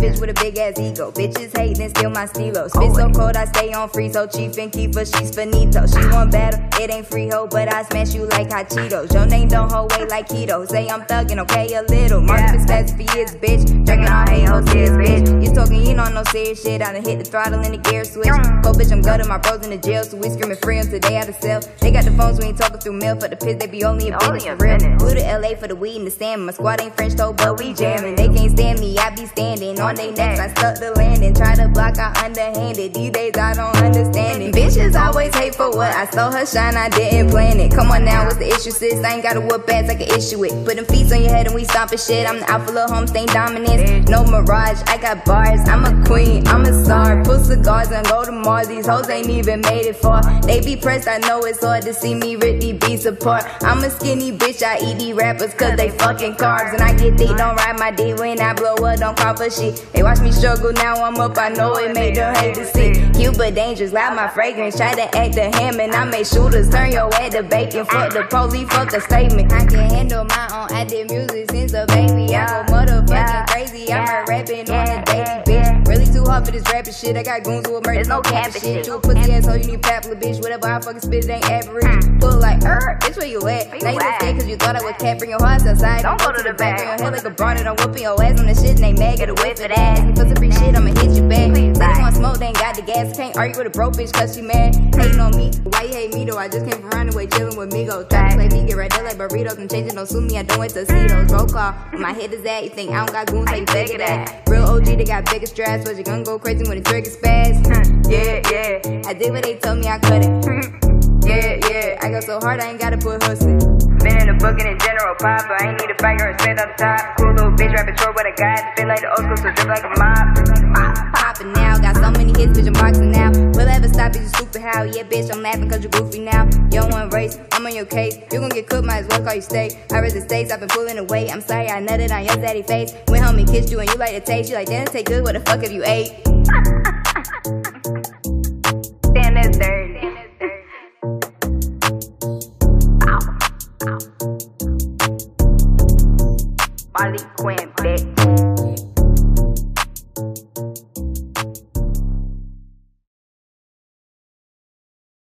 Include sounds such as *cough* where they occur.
bitch with a big ass ego. Bitches hating and steal my stilo. Spit so cold, I stay on free. So chief and keeper, she's finito. She want battle, it ain't free ho, but I smash you like hot Cheetos. Your name don't hold weight like keto. Say I'm thugging, okay, a little. Mark is fast for years, bitch. Drinking all bitch. You talking, you know no serious shit. I done hit the throttle and the gear switch. Go bitch, I'm gutted. My bros in the jail, so we screaming free until they out of cell. They got the phones, we ain't talking through mail. For the piss, they be only a business for real. Flew to LA for the weed and the salmon. My squad ain't French toast, but we jamming. They can't stand me, standing on they necks. I stuck the landing, try to block out underhanded. These days I don't understand it. Bitches always hate for what I saw her shine, I didn't plan it. Come on now, what's the issue, sis? I ain't got to whoop ass, I can issue it. Put them feet on your head and we stomping shit. I'm the alpha little home, stain dominance. No mirage, I got bars. I'm a queen, I'm a star. Pull cigars and go to Mars. These hoes ain't even made it far. They be pressed, I know it's hard to see me these beats apart. I'm a skinny bitch, I eat these rappers cause they fucking carbs. And I get thick, don't ride my D when I blow up, don't for shit. They watch me struggle, now I'm up, I know it made them hate to see. Cute but dangerous, loud my fragrance, try to act a ham and I make shooters turn your head to bacon. Fuck the police, fuck a statement. I can handle my own, I did music since a baby. I go motherfucking crazy, I'm a rapping on a daily hard for this rapping shit, I got goons who will murder, There's no capping shit. shit. You a pussy asshole, you need papilla, bitch. Whatever I fucking spit, it ain't average. Full like, er, bitch, where you at? Now you at? scared cause you thought I was cat, bring your hearts outside. Don't go to the back. on your head like a bonnet, I'm whooping your ass on the shit, and they mad, get away of that. For some free shit, I'ma hit you back. Want smoke, they ain't got the gas. Can't argue with a broke bitch cause she mad. Hating on me, why you hate me though? I just came from running away, chilling with Migos. Try to play me, get right there like burritos. I'm changing, don't sue me, I don't wait tuxedos. Roll call, when my head is at, you think I don't got goons, how you figure that? Real OG, they got bigger straps, but you gonna go crazy when the trigger spaz. Yeah, yeah, I did what they told me I couldn't. *laughs* Yeah, yeah, I go so hard, I ain't gotta put hustle. Been in the booking in general pop, but I ain't need a fight or spit on the top. Cool little bitch rapping short with a guy, spit like the old school, so drip like a mob. Popping now, got so many hits, bitch, I'm boxing now. Will ever stop it? You stupid how? Yeah, bitch, I'm laughing cause you goofy now. You don't race, I'm on your case. You gon' get cooked, might as well call you steak. I read the states, I've been pulling away. I'm sorry, I nutted on your daddy face. Went home and kissed you and you like the taste. You like, damn, take good, what the fuck have you ate? *laughs* delincuente.